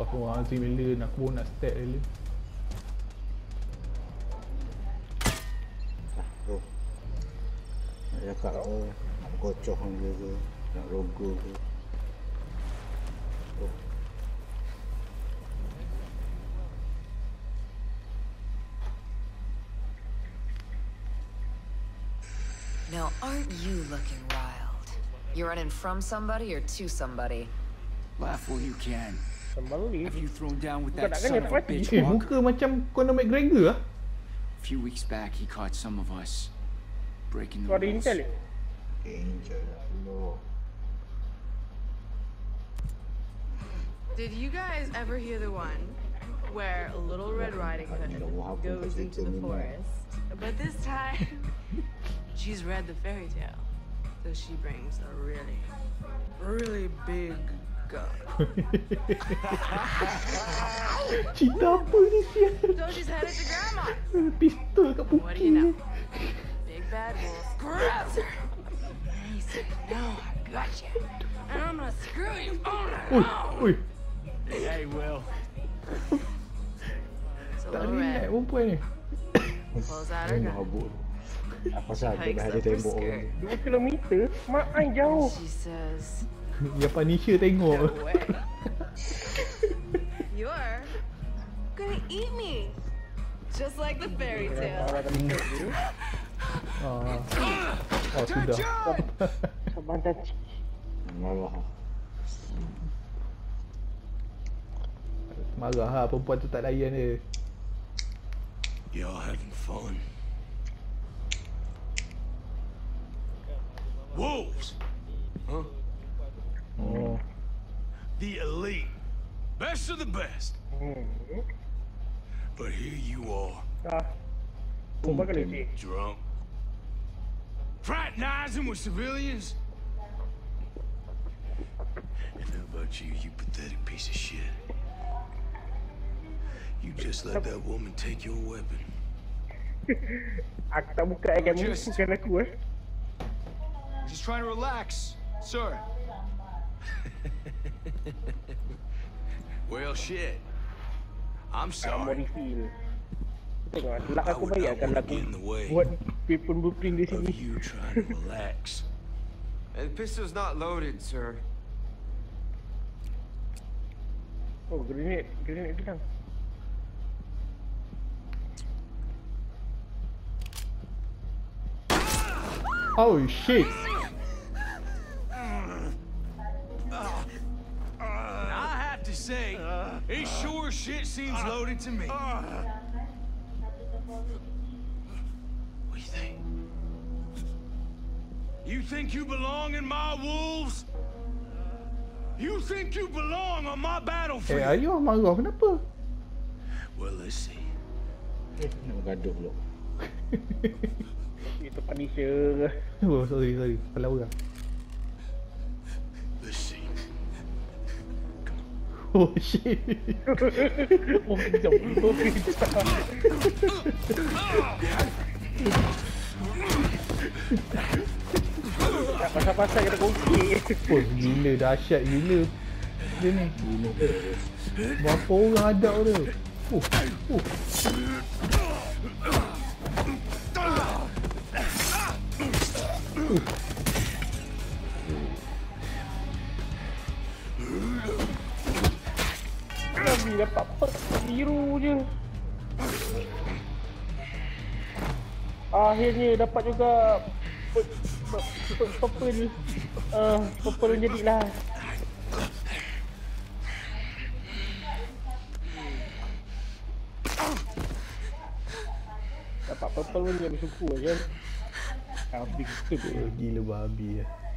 Astaghfirullahaladzim Ellen Aku pun nak stat Ellen tu. Nak cakap apa, nak gocoh dia ke, nak rogo ke. Tu. Now, aren't you looking wild? You're running from somebody or to somebody? Laugh while you can. Kembali. Have you thrown down with Bukan that nak kena son of a mati. bitch Eh Walker? muka macam Conor McGregor lah A few weeks back, he caught some of us breaking the Kau ada rules. intel? Angel Allah. Did you guys ever hear the one where a Little Red Riding Hood goes into the forest, but this time she's read the fairy tale, so she brings a really, really big Cinta apa ni sia eh, Pistol kat bukit ni. Big bad wolf Gross. Amazing No I got you. And I'm gonna screw you on Oi Oi Hey Will. Tak relax pun puan ni. Ini mabuk. Apa sahaja Dia berada tembok Dua kilometer Mak ai jauh. She says yang Punisher tengok "No way." You're gonna eat me, just like the fairy tale. Ah. Oh sudah Sabar caci. Marah. Marah lah perempuan tu tak layan dia Y'all having fun? Wolves! The elite. Best of the best. But here you are, Ah. Sumpah kali cik. drunk. Fraternizing with civilians? And how about you, you pathetic piece of shit? You just let that woman take your weapon. Aku tak buka air kami. Just-. Just trying to relax, sir. Well, shit. I'm sorry. refill. Tengok, luck I aku would baik not akan want to aku in the way buat weapon blueprint di of sini. you trying to relax. And the pistol's not loaded, sir. Oh, grenade. Grenade hilang. Oh shit say, it sure as shit seems loaded to me. What do you think? You think you belong in my wolves? You think you belong on my Eh battlefield? Ayah marah kenapa Well, let's see. Nak bergaduh pula. Itu Punisher. Oh sorry sorry Salah orang Oh shit Oh, kejam. Oh, kejam. Tak pasal-pasal kena kongkit. Oh gila dahsyat gila Dia ni Berapa orang ada dia Oh Oh Nabi dapat perk biru je. Akhirnya dapat juga purple. Ah, purple jadilah. Dapat purple pun dia bersyukur je. Kambing tu. Gila babi lah